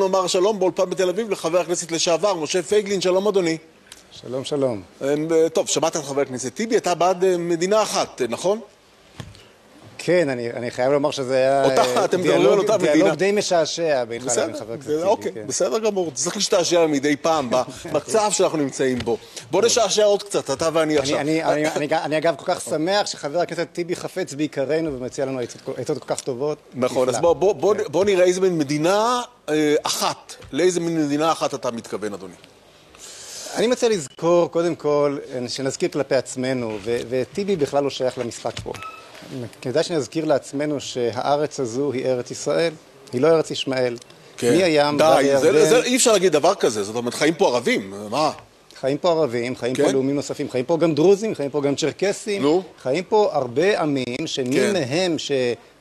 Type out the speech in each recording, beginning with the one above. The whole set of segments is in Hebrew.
נאמר שלום באולפן בתל אביב לחבר הכנסת לשעבר, משה פייגלין, שלום אדוני. שלום, שלום. אמ, טוב, שמעת את חבר הכנסת טיבי, אתה בעד אה, מדינה אחת, נכון? כן, אני, אני חייב לומר שזה היה אותה- אה, אתם דיאלוג, אותה דיאלוג. די משעשע בינך לבין חבר הכנסת זה- טיבי. אוקיי, כן. בסדר גמור, צריך להשתעשע מדי פעם במצב שאנחנו נמצאים בו. בוא נשעשע עוד קצת, אתה ואני עכשיו. אני, אני, אני, אני, אני אגב כל כך שמח שחבר הכנסת טיבי חפץ ביקרנו ומציע לנו עצות, כל- כך טובות. נכון, אז. בוא- בוא- בוא- בוא נראה איזה מין מדינה אה, אחת, לאיזה מין מדינה אחת אתה מתכוון, אדוני. אני מציע לזכור, קודם כל, שנזכיר כלפי עצמנו, וטיבי בכלל לא שייך למשחק פה. כדאי שנזכיר לעצמנו שהארץ הזו היא ארץ ישראל, היא לא ארץ ישמעאל. מהים ועד כן. די, זה- הירדן, זה- אי אפשר להגיד דבר כזה, זאת אומרת, חיים פה ערבים, מה? חיים פה ערבים, חיים כן? פה לאומים נוספים, חיים פה גם דרוזים, חיים פה גם צ'רקסים, נו. חיים פה הרבה עמים שמי כן. מהם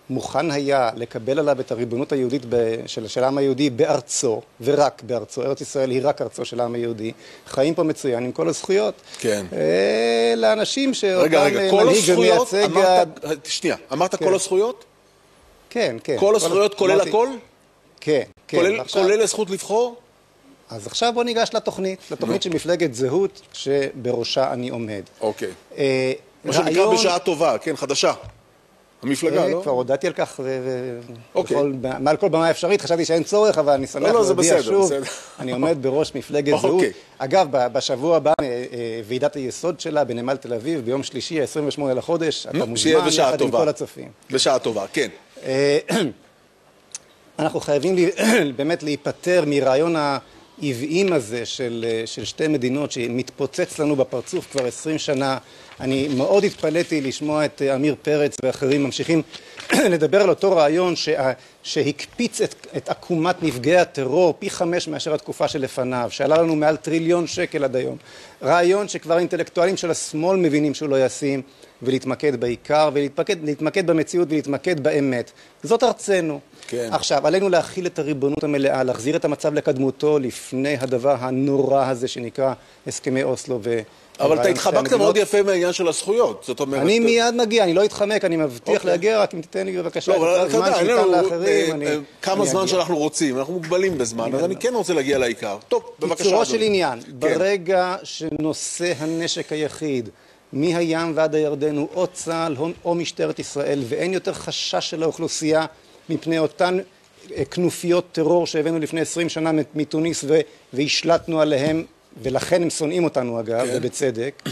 שמוכן היה לקבל עליו את הריבונות היהודית של, של העם היהודי בארצו, ורק בארצו, ארץ ישראל היא רק ארצו של העם היהודי, חיים פה מצוין עם כל הזכויות. כן. אה, לאנשים שאותם רגע, רגע, אה, כל מנהיג הזכויות, ומייצג... אמרת, שנייה, אמרת כן. כל הזכויות? כן, כן. כל הזכויות כולל אמרתי- הכל? כן, כן. כולל- ועכשיו- כולל הזכות לבחור? אז עכשיו בוא ניגש לתוכנית, לתוכנית של מפלגת זהות שבראשה אני עומד. אוקיי. אה, מה שנקרא בשעה טובה, כן, חדשה. המפלגה, לא? כבר הודעתי על כך, אוקיי. מעל כל במה אפשרית, חשבתי שאין צורך, אבל אני שמח לא, לא, להודיע שוב. אני עומד בראש מפלגת אוקיי. זהות. אגב, ב- בשבוע הבא, אה, אה, ועידת היסוד שלה בנמל תל אביב, ביום שלישי, ה-28 לחודש, אתה מוזמן יחד עם. כל הצופים. בשעה טובה, כן. אה, אנחנו חייבים באמת להיפטר מרעיון העוועים הזה של, של שתי מדינות שמתפוצץ לנו בפרצוף כבר עשרים שנה. אני מאוד התפלאתי לשמוע את עמיר פרץ ואחרים ממשיכים לדבר על אותו רעיון שה, שהקפיץ את, את עקומת נפגעי הטרור פי חמש מאשר התקופה שלפניו, שעלה לנו מעל טריליון שקל עד היום. רעיון שכבר אינטלקטואלים של השמאל מבינים שהוא לא ישים, ולהתמקד בעיקר, ולהתמקד להתמקד במציאות ולהתמקד באמת. זאת ארצנו. כן. עכשיו, עלינו להכיל את הריבונות המלאה, להחזיר את המצב לקדמותו לפני הדבר הנורא הזה שנקרא הסכמי אוסלו ו... אבל אתה התחבקת. מאוד יפה מהעניין של הזכויות, זאת אומרת... אני מיד מגיע, אני לא אתחמק, אני מבטיח אוקיי. להגיע, רק אם תיתן לי בבקשה לא, את הזמן שניתן לאחרים, אה, אני... אה, כמה אני זמן אגיע. שאנחנו רוצים, אנחנו מוגבלים בזמן, אז אני כן רוצה להגיע לעיקר. טוב, בבקשה, קיצורו. של עניין, כן. ברגע שנושא הנשק היחיד מהים ועד הירדן הוא או צה"ל או- משטרת ישראל ואין יותר חשש של האוכלוסייה מפני אותן אה, כנופיות טרור שהבאנו לפני 20 שנה מתוניס והשלטנו עליהם ולכן הם שונאים אותנו אגב, כן. ובצדק.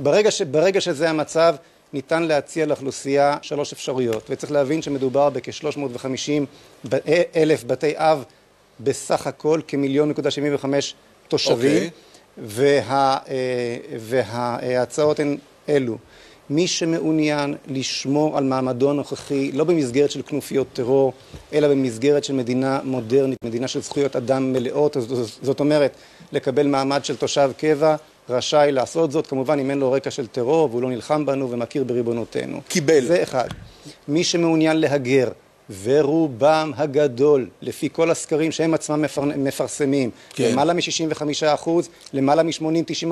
ברגע, ש, ברגע שזה המצב, ניתן להציע לאוכלוסייה שלוש אפשרויות, וצריך להבין שמדובר בכ-350 אלף בתי אב בסך הכל, כמיליון נקודה שבעים וחמש תושבים, אוקיי. וה, אה, וההצעות הן אלו. מי שמעוניין לשמור על מעמדו הנוכחי, לא במסגרת של כנופיות טרור, אלא במסגרת של מדינה מודרנית, מדינה של זכויות אדם מלאות, זאת אומרת, לקבל מעמד של תושב קבע, רשאי לעשות זאת, כמובן אם אין לו רקע של טרור והוא לא נלחם בנו ומכיר בריבונותנו. קיבל. זה אחד. מי שמעוניין להגר, ורובם הגדול, לפי כל הסקרים שהם עצמם מפר... מפרסמים, כן. למעלה מ-65 אחוז, למעלה מ-80-90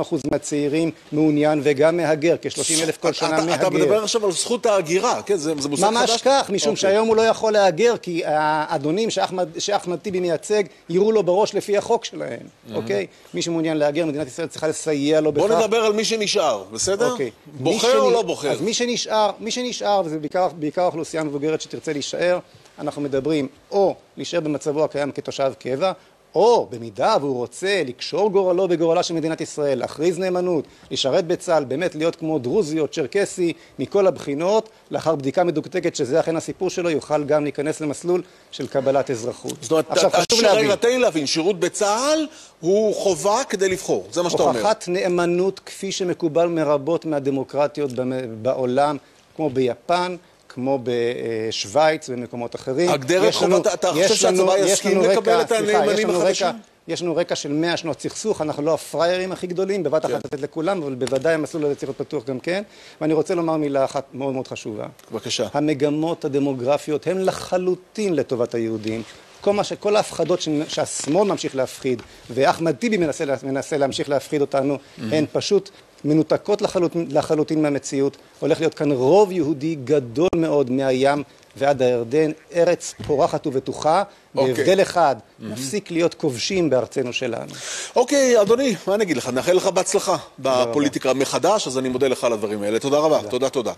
אחוז מהצעירים מעוניין וגם מהגר, כ-30 אלף כל שנה אתה- מהגר. אתה מדבר עכשיו על זכות ההגירה, כן, זה זה מושג חדש? ממש כך, משום אוקיי. שהיום הוא לא יכול להגר, כי האדונים שאחמד, שאחמד טיבי מייצג, יירו לו בראש לפי החוק שלהם, אוקיי? מי שמעוניין להגר, מדינת ישראל צריכה לסייע לו בכך. בוא נדבר על מי שנשאר, בסדר? אוקיי. בוחר או שנ- לא בוחר? אז מי שנשאר, מי שנשאר, וזה בעיקר, בעיקר האוכלוסייה המבוגרת שתרצה להישאר, אנחנו מדברים או להישאר במצבו הקיים כתושב קבע, או במידה והוא רוצה לקשור גורלו בגורלה של מדינת ישראל, להכריז נאמנות, לשרת בצה"ל, באמת להיות כמו דרוזי או צ'רקסי מכל הבחינות, לאחר בדיקה מדוקדקת שזה אכן הסיפור שלו, יוכל גם להיכנס למסלול של קבלת אזרחות. זאת אומרת, עכשיו חשוב להבין, תן לי להבין, שירות בצה"ל הוא חובה כדי לבחור, זה מה שאתה אומר. הוכחת נאמנות כפי שמקובל מרבות מהדמוקרטיות בעולם, כמו ביפן, כמו בשוויץ ומקומות אחרים. הגדרת חובת- אתה יש חושב לנו- שהצבא יסכים לקבל את הנאמנים יש לנו רקע- החדשים? יש לנו רקע של מאה שנות סכסוך, אנחנו לא הפראיירים הכי גדולים, בבת אחת לתת לכולם, אבל בוודאי המסלול הזה צריך להיות פתוח גם כן. ואני רוצה לומר מילה אחת מאוד מאוד חשובה. בבקשה. המגמות הדמוגרפיות הן לחלוטין לטובת היהודים. כל, מה ש, כל ההפחדות ש, שהשמאל ממשיך להפחיד, ואחמד טיבי מנסה, מנסה להמשיך להפחיד אותנו, הן פשוט מנותקות לחלוטין, לחלוטין מהמציאות. הולך להיות כאן רוב יהודי גדול מאוד מהים ועד הירדן, ארץ פורחת ובטוחה, אוקיי. בהבדל אחד, נפסיק להיות כובשים בארצנו שלנו. אוקיי, אדוני, מה אני אגיד לך? נאחל לך בהצלחה בפוליטיקה מחדש, אז אני מודה לך על הדברים האלה. תודה רבה. תודה, תודה.